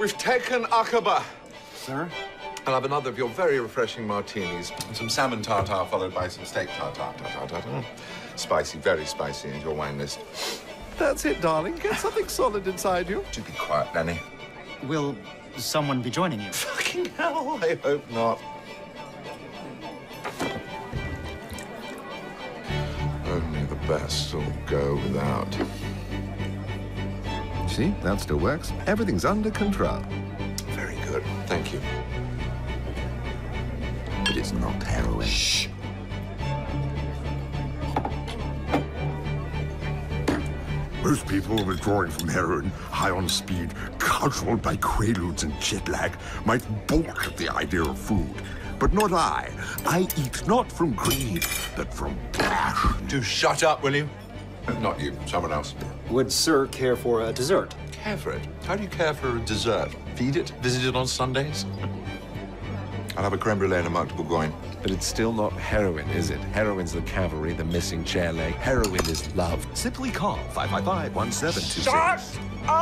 We've taken Aqaba. Sir? I'll have another of your very refreshing martinis and some salmon tartare followed by some steak tartare. tartare, tartare. Mm. Spicy, very spicy, into your wine list. That's it, darling. Get something solid inside you. Do be quiet, Lenny. Will someone be joining you? Fucking hell, I hope not. Only the best will go without. See, that still works. Everything's under control. Very good. Thank you. But it's not heroin. Shh. Most people withdrawing from heroin, high on speed, cudgeled by quaaludes and jet lag, might balk at the idea of food. But not I. I eat not from greed, but from passion. Do shut up, will you? Not you, someone else. Would Sir care for a dessert? Care for it? How do you care for a dessert? Feed it? Visit it on Sundays? I'll have a creme brulee and a marc de Bourgogne. But it's still not heroin, is it? Heroin's the cavalry, the missing chair leg. Heroin is love. Simply call 555 1726. up!